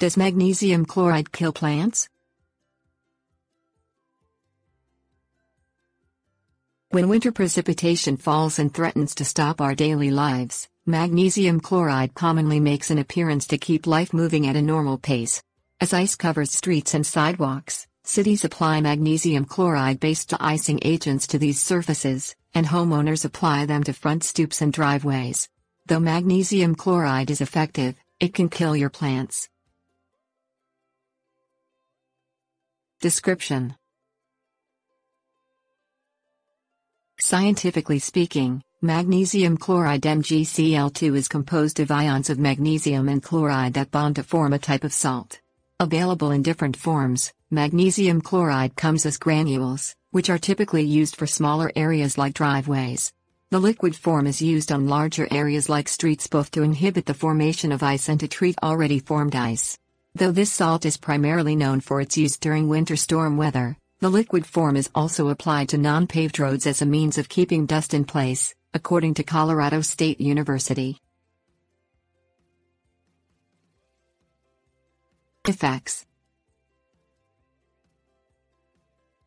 Does magnesium chloride kill plants? When winter precipitation falls and threatens to stop our daily lives, magnesium chloride commonly makes an appearance to keep life moving at a normal pace. As ice covers streets and sidewalks, cities apply magnesium chloride based de-icing agents to these surfaces, and homeowners apply them to front stoops and driveways. Though magnesium chloride is effective, it can kill your plants. Description Scientifically speaking, magnesium chloride MgCl2 is composed of ions of magnesium and chloride that bond to form a type of salt. Available in different forms, magnesium chloride comes as granules, which are typically used for smaller areas like driveways. The liquid form is used on larger areas like streets both to inhibit the formation of ice and to treat already formed ice. Though this salt is primarily known for its use during winter storm weather, the liquid form is also applied to non-paved roads as a means of keeping dust in place, according to Colorado State University. Effects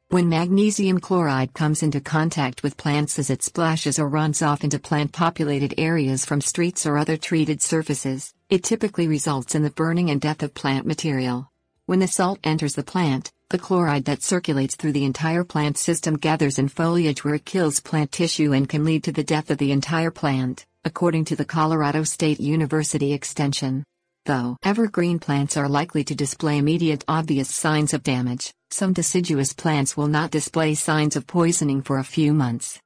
When magnesium chloride comes into contact with plants as it splashes or runs off into plant-populated areas from streets or other treated surfaces, it typically results in the burning and death of plant material. When the salt enters the plant, the chloride that circulates through the entire plant system gathers in foliage where it kills plant tissue and can lead to the death of the entire plant, according to the Colorado State University Extension. Though evergreen plants are likely to display immediate obvious signs of damage, some deciduous plants will not display signs of poisoning for a few months.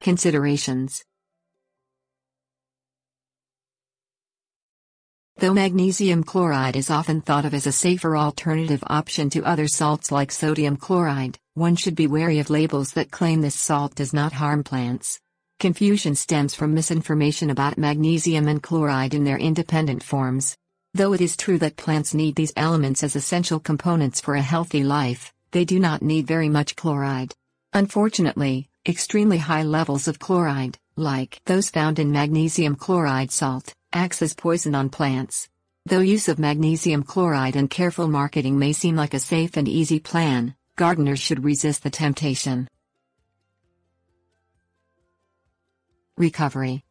Considerations Though magnesium chloride is often thought of as a safer alternative option to other salts like sodium chloride, one should be wary of labels that claim this salt does not harm plants. Confusion stems from misinformation about magnesium and chloride in their independent forms. Though it is true that plants need these elements as essential components for a healthy life, they do not need very much chloride. Unfortunately, extremely high levels of chloride, like those found in magnesium chloride salt, acts as poison on plants. Though use of magnesium chloride and careful marketing may seem like a safe and easy plan, gardeners should resist the temptation. Recovery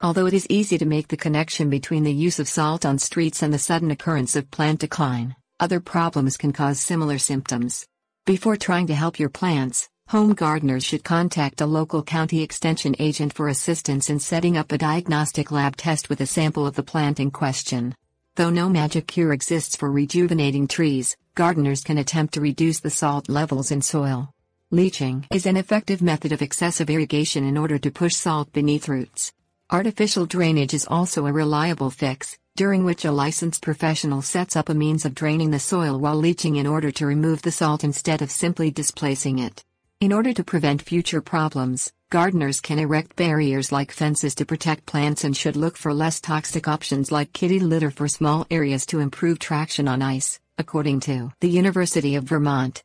Although it is easy to make the connection between the use of salt on streets and the sudden occurrence of plant decline, other problems can cause similar symptoms. Before trying to help your plants, Home gardeners should contact a local county extension agent for assistance in setting up a diagnostic lab test with a sample of the plant in question. Though no magic cure exists for rejuvenating trees, gardeners can attempt to reduce the salt levels in soil. Leaching is an effective method of excessive irrigation in order to push salt beneath roots. Artificial drainage is also a reliable fix, during which a licensed professional sets up a means of draining the soil while leaching in order to remove the salt instead of simply displacing it. In order to prevent future problems, gardeners can erect barriers like fences to protect plants and should look for less toxic options like kitty litter for small areas to improve traction on ice, according to the University of Vermont.